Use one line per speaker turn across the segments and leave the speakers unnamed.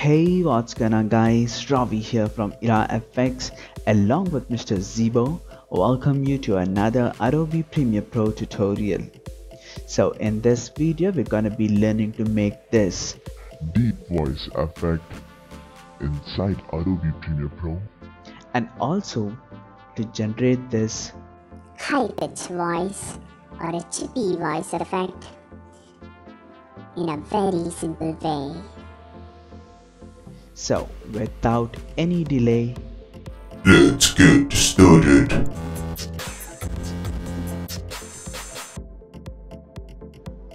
Hey what's going on guys Ravi here from IraFX along with Mr. Zebo welcome you to another Adobe Premiere Pro tutorial so in this video we're gonna be learning to make this
deep voice effect inside Adobe Premiere Pro
and also to generate this
high pitch voice or a chippy voice effect in a very simple way.
So without any delay,
let's get started.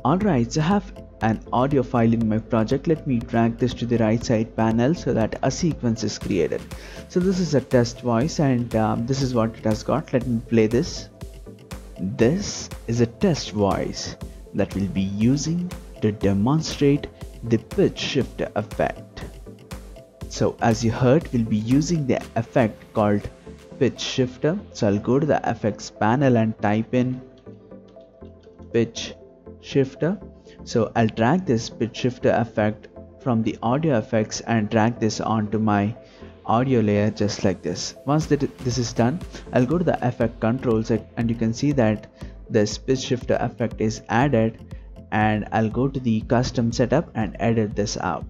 Alright, so I have an audio file in my project. Let me drag this to the right side panel so that a sequence is created. So this is a test voice and um, this is what it has got. Let me play this. This is a test voice that we'll be using to demonstrate the pitch shifter effect. So as you heard, we'll be using the effect called pitch shifter. So I'll go to the effects panel and type in pitch shifter. So I'll drag this pitch shifter effect from the audio effects and drag this onto my audio layer just like this. Once that this is done, I'll go to the effect controls and you can see that this pitch shifter effect is added and I'll go to the custom setup and edit this out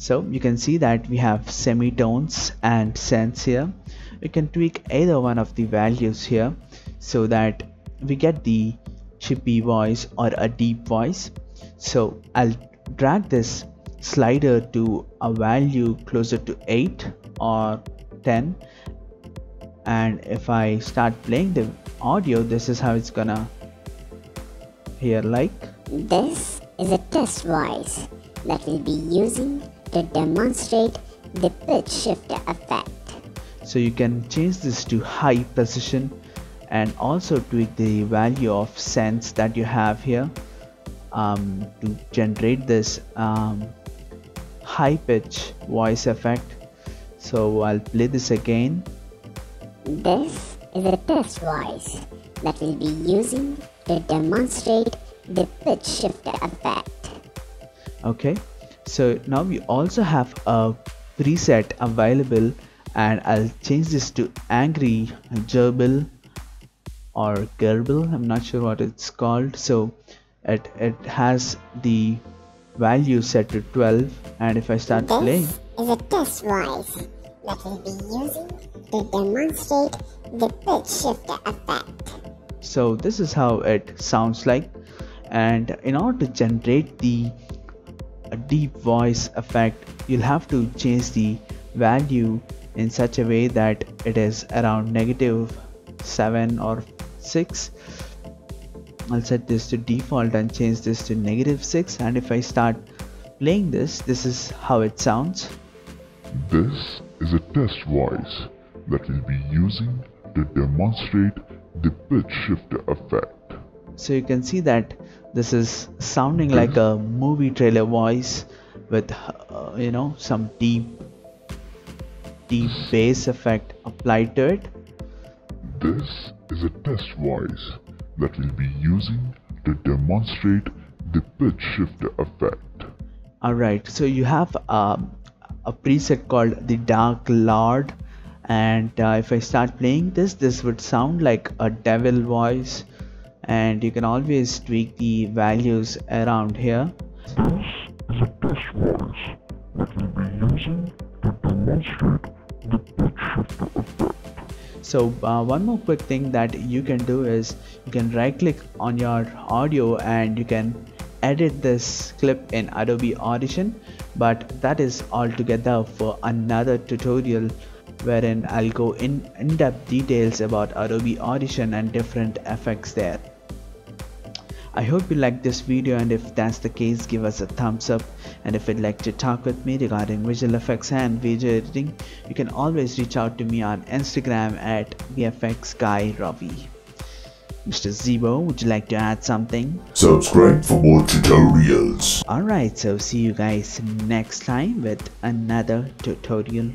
so you can see that we have semitones and cents here. We can tweak either one of the values here so that we get the chippy voice or a deep voice. So I'll drag this slider to a value closer to 8 or 10 and if I start playing the audio this is how it's gonna hear like.
This is a test voice that we'll be using to demonstrate the pitch shifter effect.
So you can change this to high precision and also tweak the value of cents that you have here um, to generate this um, high pitch voice effect. So I'll play this again.
This is a test voice that we'll be using to demonstrate the pitch shifter effect.
Okay, so now we also have a preset available and I'll change this to angry gerbil or gerbil. I'm not sure what it's called. So it, it has the value set to 12 and if I start
this
playing
is a test voice that we'll be using to demonstrate the pitch shifter effect.
so this is how it sounds like. And in order to generate the deep voice effect you'll have to change the value in such a way that it is around negative 7 or 6 I'll set this to default and change this to negative 6 and if I start playing this this is how it sounds.
This is a test voice that we'll be using to demonstrate the pitch shifter effect.
So you can see that this is sounding like a movie trailer voice with uh, you know some deep deep bass effect applied to it.
This is a test voice that we'll be using to demonstrate the pitch shifter effect.
alright so you have um, a preset called the dark lord. And uh, if I start playing this this would sound like a devil voice and you can always tweak the values around here
This is a test that we'll be using to demonstrate the pitch shifter effect.
so uh, one more quick thing that you can do is you can right click on your audio and you can edit this clip in Adobe Audition but that is altogether for another tutorial wherein I'll go in in-depth details about Adobe Audition and different effects there. I hope you liked this video and if that's the case give us a thumbs up and if you'd like to talk with me regarding visual effects and video editing you can always reach out to me on Instagram at VFXGuyRavi. Mr. Zebo, would you like to add something?
Subscribe for more tutorials.
Alright, so see you guys next time with another tutorial